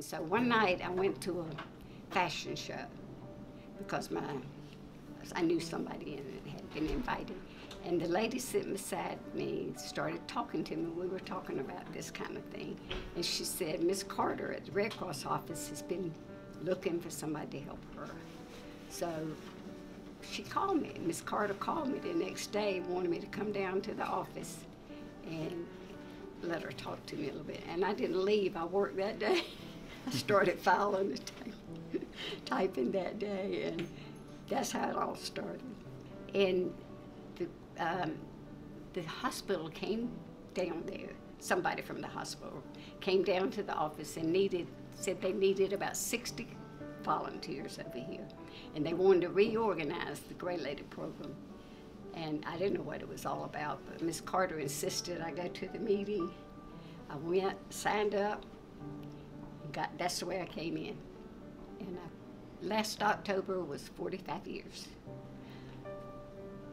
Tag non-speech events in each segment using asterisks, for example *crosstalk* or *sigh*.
And so one night I went to a fashion show because my I knew somebody and had been invited. And the lady sitting beside me started talking to me. We were talking about this kind of thing. And she said, Miss Carter at the Red Cross office has been looking for somebody to help her. So she called me. Miss Carter called me the next day, wanted me to come down to the office and let her talk to me a little bit. And I didn't leave. I worked that *laughs* day. I *laughs* started filing the tape, typing that day, and that's how it all started. And the, um, the hospital came down there. Somebody from the hospital came down to the office and needed, said they needed about 60 volunteers over here. And they wanted to reorganize the Gray Lady program. And I didn't know what it was all about, but Miss Carter insisted I go to the meeting. I went, signed up, got, that's the way I came in. And I, last October was 45 years.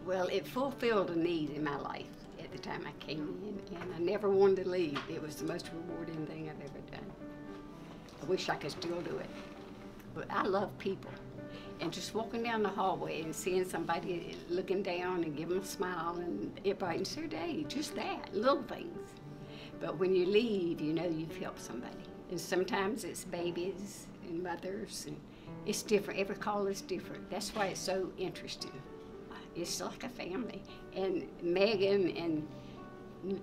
Well, it fulfilled a need in my life at the time I came in, and I never wanted to leave. It was the most rewarding thing I've ever done. I wish I could still do it. But I love people. And just walking down the hallway and seeing somebody looking down and giving them a smile and it brightens their day, just that, little things. But when you leave, you know you've helped somebody. And sometimes it's babies and mothers, and it's different. Every call is different. That's why it's so interesting. It's like a family. And Megan and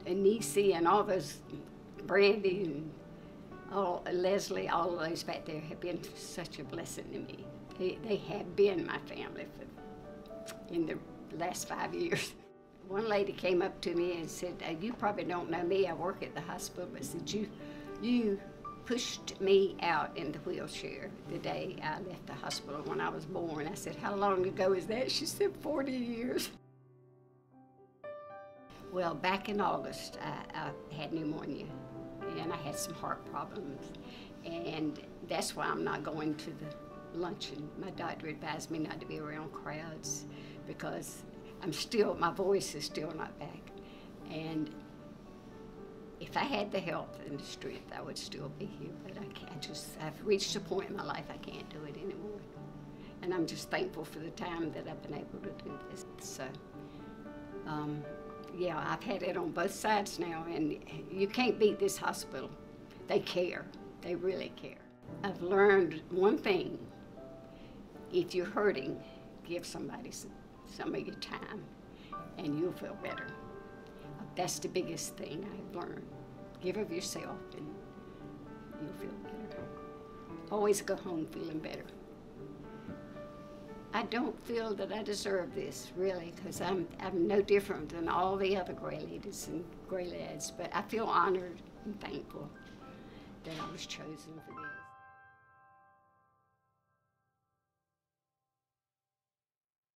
Nisi and all those, Brandy and all, Leslie, all of those back there have been such a blessing to me. They, they have been my family for, in the last five years. *laughs* One lady came up to me and said, you probably don't know me, I work at the hospital, but said, you, you pushed me out in the wheelchair the day I left the hospital when I was born. I said, how long ago is that? She said, 40 years. Well, back in August, I, I had pneumonia and I had some heart problems. And that's why I'm not going to the luncheon. My doctor advised me not to be around crowds because I'm still, my voice is still not back. And if I had the health and the strength, I would still be here. But I can't. Just, I've reached a point in my life I can't do it anymore. And I'm just thankful for the time that I've been able to do this. So, um, yeah, I've had it on both sides now, and you can't beat this hospital. They care. They really care. I've learned one thing. If you're hurting, give somebody some, some of your time, and you'll feel better. That's the biggest thing I've learned. Give of yourself, and you'll feel better. Always go home feeling better. I don't feel that I deserve this, really, because I'm, I'm no different than all the other gray ladies and gray lads, but I feel honored and thankful that I was chosen for this.